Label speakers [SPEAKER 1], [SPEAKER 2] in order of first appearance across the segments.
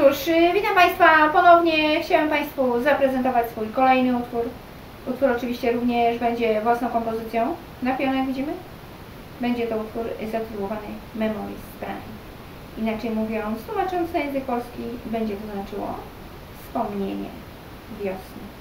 [SPEAKER 1] Cóż, witam Państwa ponownie. Chciałam Państwu zaprezentować swój kolejny utwór. Utwór oczywiście również będzie własną kompozycją. Na pionie widzimy? Będzie to utwór zatytułowany Memories Prime. Inaczej mówiąc, tłumacząc na język polski, będzie to znaczyło wspomnienie wiosny.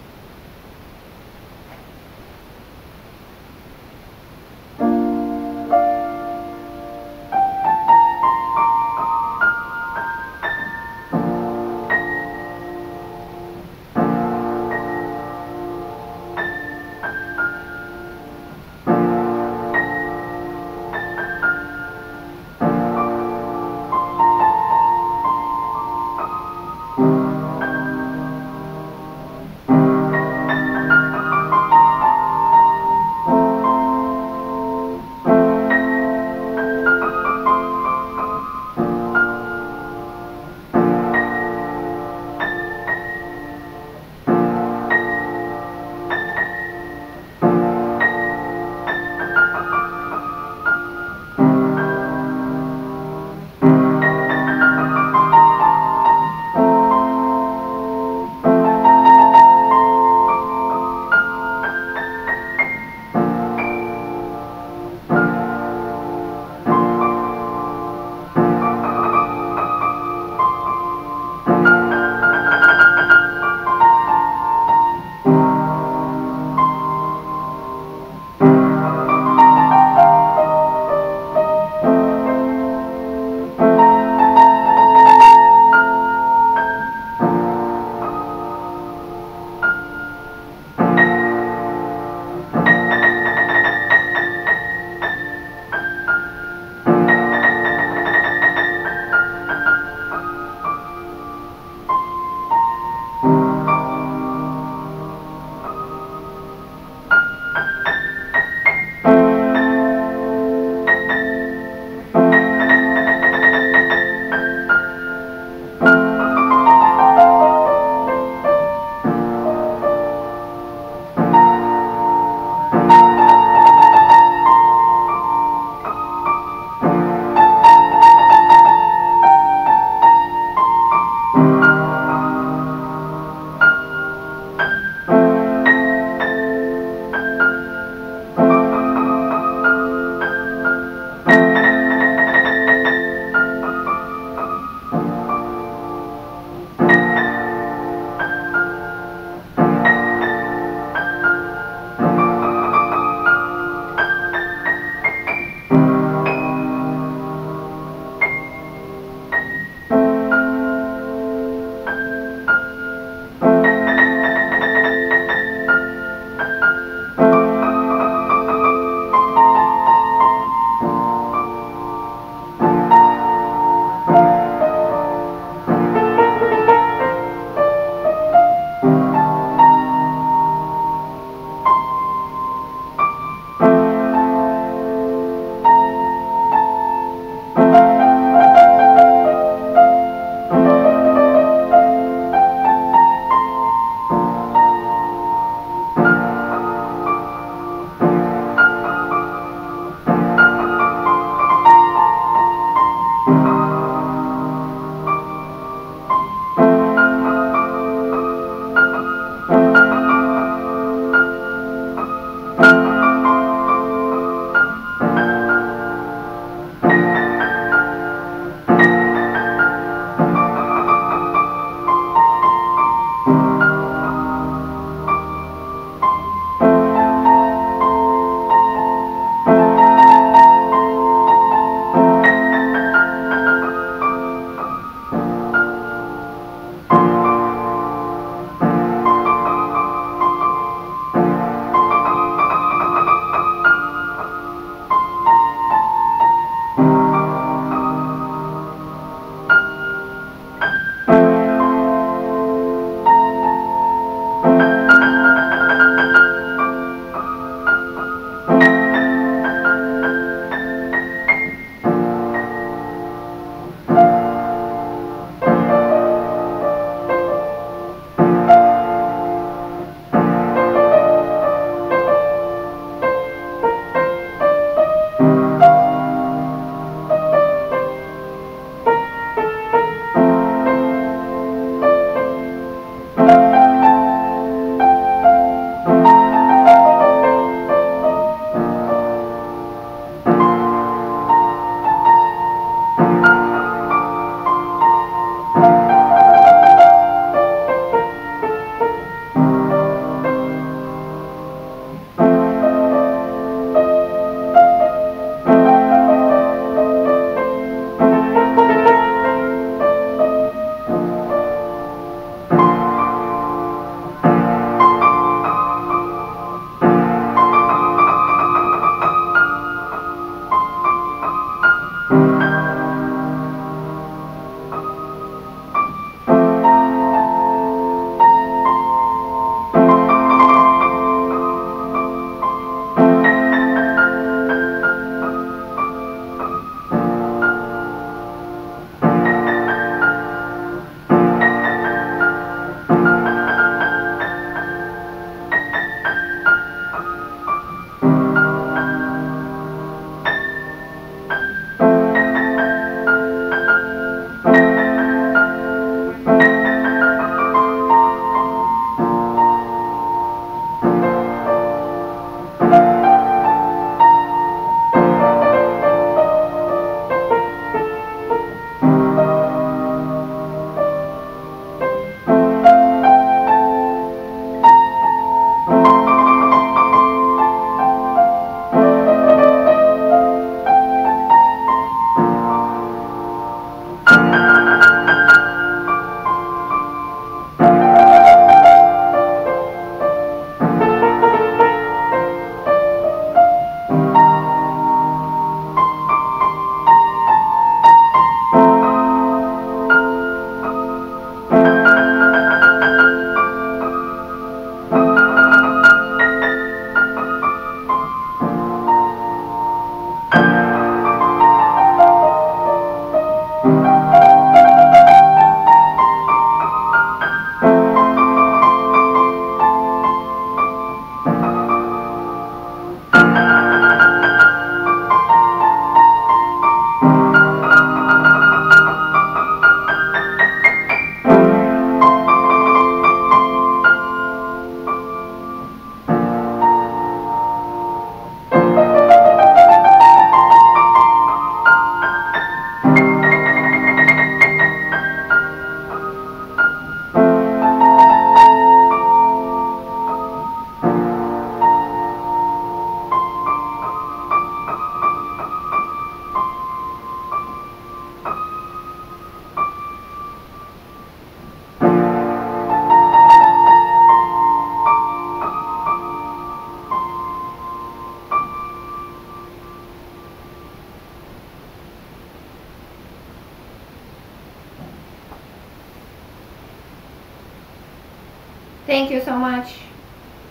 [SPEAKER 1] Thank you so much.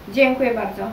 [SPEAKER 1] Dziękuję bardzo.